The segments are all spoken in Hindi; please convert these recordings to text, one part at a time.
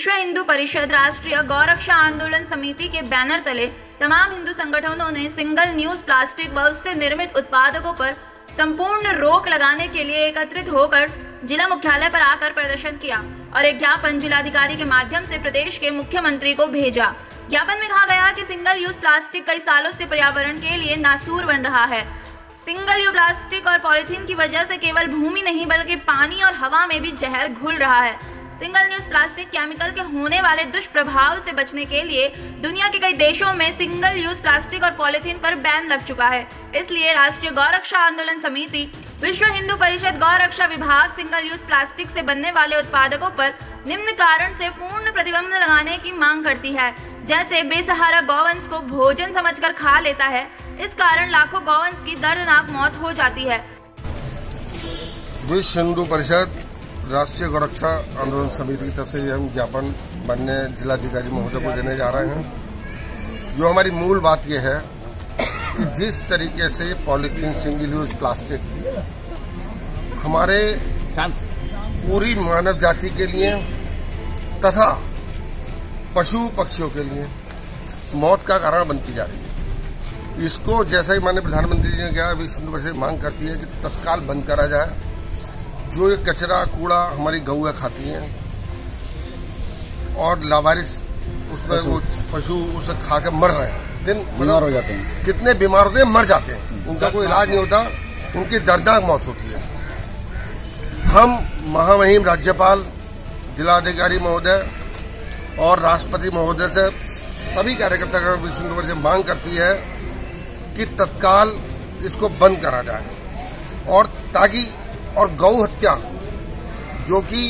विश्व हिंदू परिषद राष्ट्रीय गौरक्षा आंदोलन समिति के बैनर तले तमाम हिंदू संगठनों ने सिंगल न्यूज़ प्लास्टिक व उससे निर्मित उत्पादकों पर संपूर्ण रोक लगाने के लिए एकत्रित होकर जिला मुख्यालय पर आकर प्रदर्शन किया और एक ज्ञापन जिलाधिकारी के माध्यम से प्रदेश के मुख्यमंत्री को भेजा। ज्ञापन में कहा गया कि सिंगल यूज़ प्लास्टिक कई सालों से पर्यावरण के लिए नासूर बन रहा है। सिंगल यूज़ प्लास्टिक और पॉलिथीन की वजह से केवल भूमि नहीं, बल्कि पानी और हवा में भी जहर घुल रहा है। सिंगल यूज़ प्लास्टिक केमिकल के होने वाले दुष्प्रभाव से बचने के लिए दुनिया के कई देशों में सिंगल यूज़ प्लास्टिक और पॉलिथीन पर बैन लग चुका है। इसलिए राष्ट्रीय गौरक्षा आंदोलन समिति, विश्व हिंदू परिषद गौरक्षा विभाग सिंगल यूज़ प्लास्टिक से बनने वाले उत्पादकों पर निम्न कारण से पूर्ण प्रतिबंध लगाने की मांग करती है। जैसे बेसहारा गौवंश को भोजन समझकर खा लेता है। इस कारण लाखों गौवंश की दर्दनाक मौत हो जाती है। विश्व हिंदू परिषद राष्ट्रीय गोरक्षा आंदोलन समिति की तरफ़ से हम ज्ञापन बनने जिलाधिकारी महोदय को देने जा रहे हैं। जो हमारी मूल बात यह है कि जिस तरीके से पॉलीथीन सिंगल यूज़ प्लास्टिक हमारे पूरी मानव जाति के लिए तथा पशु पक्षियों के लिए मौत का कारण बनती जा रही है। इसको जैसा ही माननीय प्रधानमंत्री जी ने कहा विश्व परिषद मांग करती है कि तत्काल बंद करा जाए। जो ये कचरा कूड़ा हमारी गौएँ खाती हैं। और लावारिस उसमें वो पशु उसे खा के मर रहे हैं। दिन बीमार हो जाते हैं। कितने बीमार होते हैं मर जाते हैं। उनका कोई इलाज नहीं होता उनकी दर्दनाक मौत होती है। हम महामहिम राज्यपाल जिलाधिकारी महोदय और राष्ट्रपति महोदय से सभी कार्यकर्ता से मांग करती है कि तत्काल इसको बंद करा जाए। और ताकि और गौ हत्या, जो कि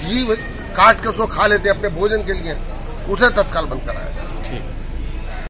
जीव काट के उसको खा लेते हैं अपने भोजन के लिए, उसे तत्काल बंद कराया जाए।